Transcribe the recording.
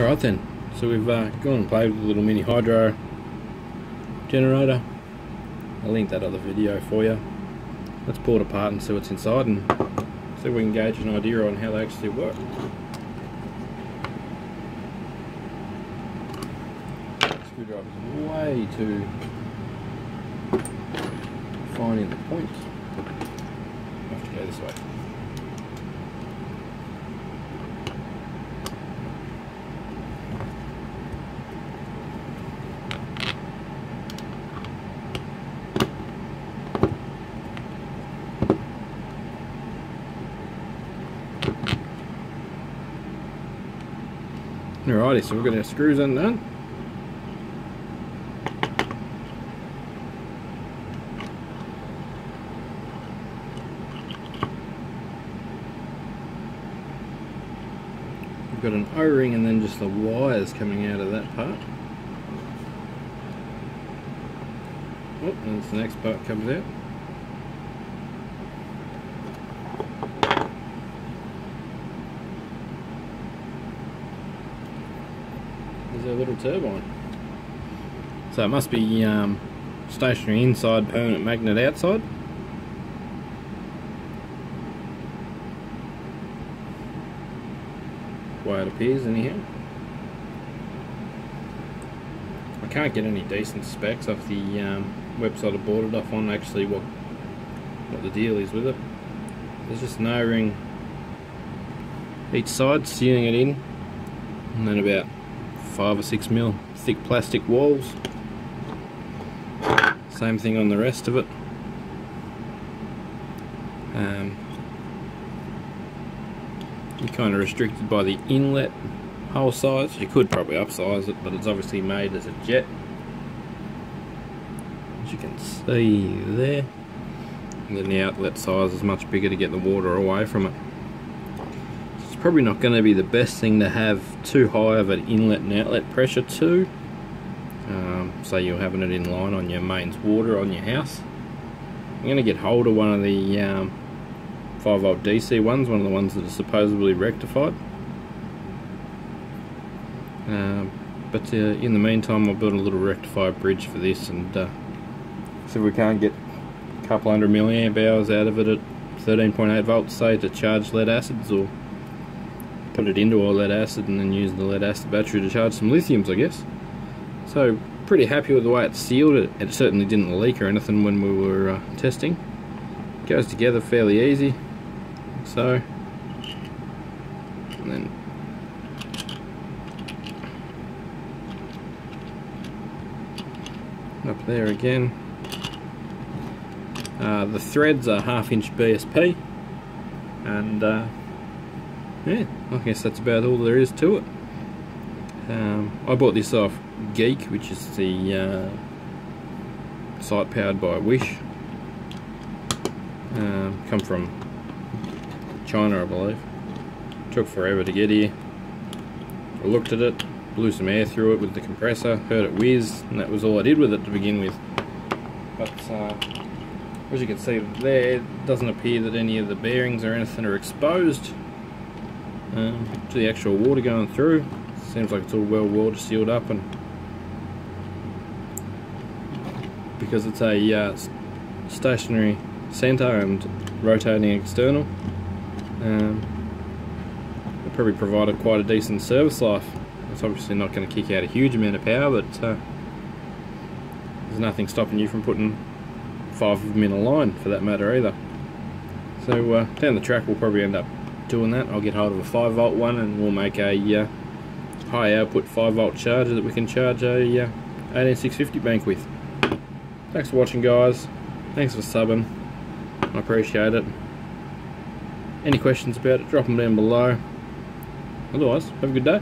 Alright then, so we've uh, gone and played with a little mini hydro generator. I'll link that other video for you. Let's pull it apart and see what's inside and see if we can gauge an idea on how they actually work. Screwdriver's way too fine in the point. I have to go this way. Alrighty, so we've got our screws undone. We've got an O-ring and then just the wires coming out of that part. Oh, and the next part comes out. There's a little turbine. So it must be um, stationary inside, permanent magnet outside. Way it appears anyhow. I can't get any decent specs off the um, website I bought it off on actually what what the deal is with it. There's just no ring each side sealing it in and then about five or six mil thick plastic walls. Same thing on the rest of it. Um, you're kind of restricted by the inlet hole size. You could probably upsize it, but it's obviously made as a jet. As you can see there. And then the outlet size is much bigger to get the water away from it probably not going to be the best thing to have too high of an inlet and outlet pressure to. Um, say you're having it in line on your mains water on your house. I'm going to get hold of one of the um, 5 volt DC ones, one of the ones that are supposedly rectified. Um, but uh, in the meantime I'll build a little rectifier bridge for this and uh, see if we can't get a couple hundred milliamp hours out of it at 13.8 volts say to charge lead acids or put it into our lead acid and then use the lead acid battery to charge some lithiums I guess. So pretty happy with the way it's sealed. It, it certainly didn't leak or anything when we were uh, testing. Goes together fairly easy. So and then up there again. Uh, the threads are half inch BSP and uh, yeah, I guess that's about all there is to it. Um, I bought this off Geek, which is the uh, site powered by Wish. Um, come from China, I believe. Took forever to get here. I looked at it, blew some air through it with the compressor, heard it whiz, and that was all I did with it to begin with. But uh, as you can see there, it doesn't appear that any of the bearings or anything are exposed um, to the actual water going through. Seems like it's all well water sealed up and because it's a uh, stationary center and rotating external um, it probably provided quite a decent service life. It's obviously not going to kick out a huge amount of power but uh, there's nothing stopping you from putting five of them in a line for that matter either. So uh, down the track we'll probably end up doing that, I'll get hold of a 5 volt one and we'll make a uh, high output 5 volt charger that we can charge a uh, 18650 bank with. Thanks for watching guys, thanks for subbing, I appreciate it. Any questions about it, drop them down below. Otherwise, have a good day.